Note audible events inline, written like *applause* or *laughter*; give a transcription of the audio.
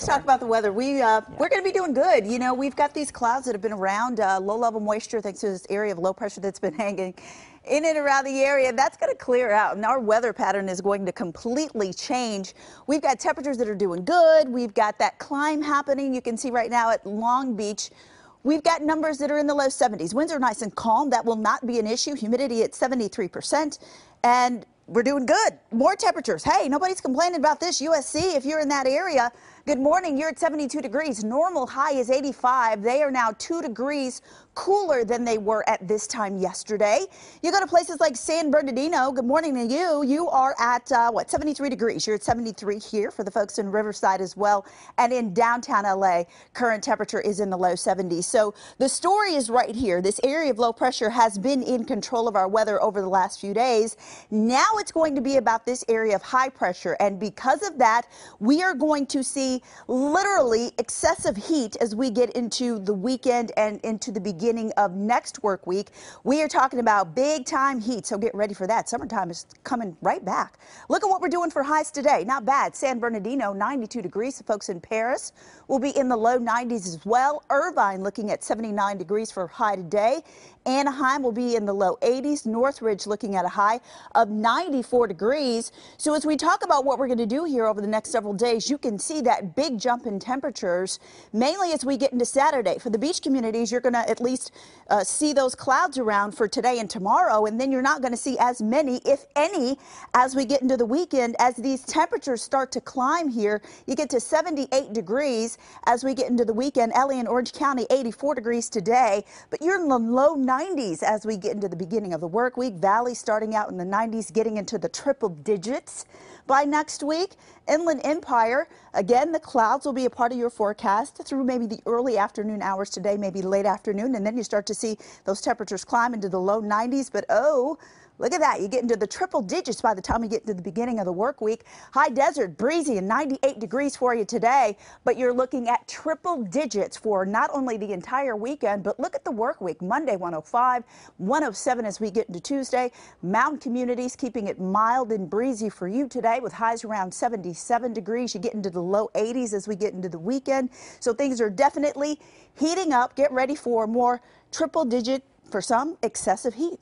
Let's talk about the weather. We uh, we're going to be doing good. You know, we've got these clouds that have been around, uh, low level moisture thanks to this area of low pressure that's been *laughs* hanging in and around the area. That's going to clear out, and our weather pattern is going to completely change. We've got temperatures that are doing good. We've got that climb happening. You can see right now at Long Beach. We've got numbers that are in the low 70s. Winds are nice and calm. That will not be an issue. Humidity at 73%. And we're doing good. More temperatures. Hey, nobody's complaining about this. USC, if you're in that area, good morning. You're at 72 degrees. Normal high is 85. They are now two degrees cooler than they were at this time yesterday. You go to places like San Bernardino. Good morning to you. You are at uh, what 73 degrees. You're at 73 here for the folks in Riverside as well, and in downtown LA, current temperature is in the low 70s. So the story is right here. This area of low pressure has been in control of our weather over the last few days. Now it's going to be about this area of high pressure. And because of that, we are going to see literally excessive heat as we get into the weekend and into the beginning of next work week. We are talking about big time heat, so get ready for that. Summertime is coming right back. Look at what we're doing for highs today. Not bad. San Bernardino, 92 degrees. The folks in Perris will be in the low 90s as well. Irvine looking at 79 degrees for high today. Anaheim will be in the low 80s. Northridge looking at a high of 94 degrees. So as we talk about what we're going to do here over the next several days, you can see that big jump in temperatures, mainly as we get into Saturday. For the beach communities, you're going to at least uh, see those clouds around for today and tomorrow, and then you're not going to see as many, if any, as we get into the weekend. As these temperatures start to climb here, you get to 78 degrees as we get into the weekend. LA and Orange County, 84 degrees today, but you're in the low 90s as we get into the beginning of the work week. Valley starting out in the 90s, getting into the triple digits by next week. Inland Empire, again, the clouds will be a part of your forecast through maybe the early afternoon hours today, maybe late afternoon, and then you start to see those temperatures climb into the low 90s. But oh, Look at that. You get into the triple digits by the time you get to the beginning of the work week. High desert, breezy, and 98 degrees for you today. But you're looking at triple digits for not only the entire weekend, but look at the work week. Monday, 105, 107 as we get into Tuesday. Mountain communities keeping it mild and breezy for you today with highs around 77 degrees. You get into the low 80s as we get into the weekend. So things are definitely heating up. Get ready for more triple digit, for some, excessive heat.